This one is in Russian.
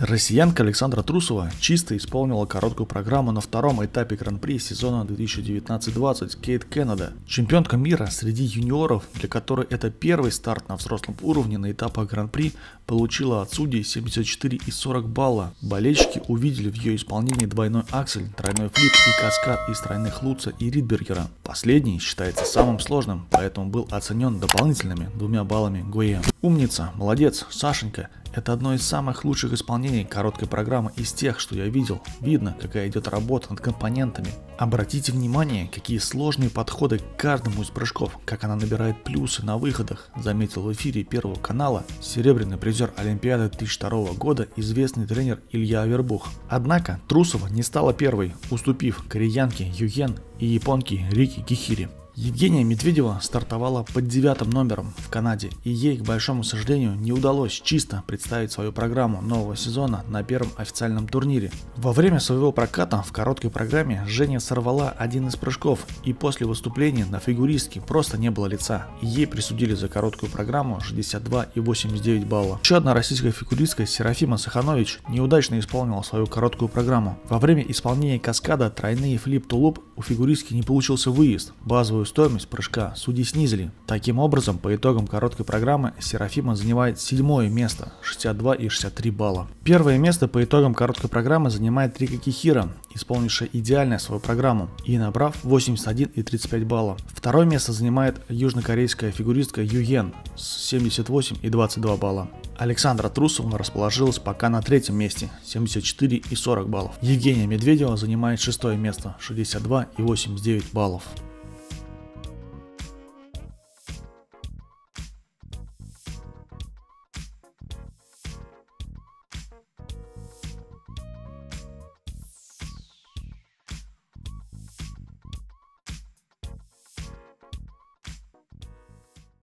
Россиянка Александра Трусова чисто исполнила короткую программу на втором этапе Гран-при сезона 2019-20 Кейт Кеннеда. Чемпионка мира среди юниоров, для которой это первый старт на взрослом уровне на этапах Гран-при, получила от судей 74 и 40 балла. Болельщики увидели в ее исполнении двойной аксель, тройной флип и каскад из тройных Луца и Ридбергера. Последний считается самым сложным, поэтому был оценен дополнительными двумя баллами Гуэ. Умница, молодец, Сашенька. Это одно из самых лучших исполнений короткой программы из тех, что я видел. Видно, какая идет работа над компонентами. Обратите внимание, какие сложные подходы к каждому из прыжков, как она набирает плюсы на выходах, заметил в эфире Первого канала серебряный призер Олимпиады 2002 года известный тренер Илья Авербух. Однако Трусова не стала первой, уступив кореянке Юген и японке Рики Кихири. Евгения Медведева стартовала под девятым номером в Канаде, и ей, к большому сожалению, не удалось чисто представить свою программу нового сезона на первом официальном турнире. Во время своего проката в короткой программе Женя сорвала один из прыжков, и после выступления на фигуристке просто не было лица. Ей присудили за короткую программу 62 и 89 балла. Еще одна российская фигуристка Серафима Саханович неудачно исполнила свою короткую программу. Во время исполнения каскада тройные флип-тулуп у фигуристки не получился выезд. Базовую стоимость прыжка судьи снизили. Таким образом, по итогам короткой программы Серафима занимает седьмое место, 62 и 63 балла. Первое место по итогам короткой программы занимает Рика Кихира, исполнившая идеально свою программу и набрав 81 и 35 баллов. Второе место занимает южнокорейская фигуристка Юен с 78 и 22 балла. Александра Трусовна расположилась пока на третьем месте, 74 и 40 баллов. Евгения Медведева занимает шестое место, 62 и 89 баллов.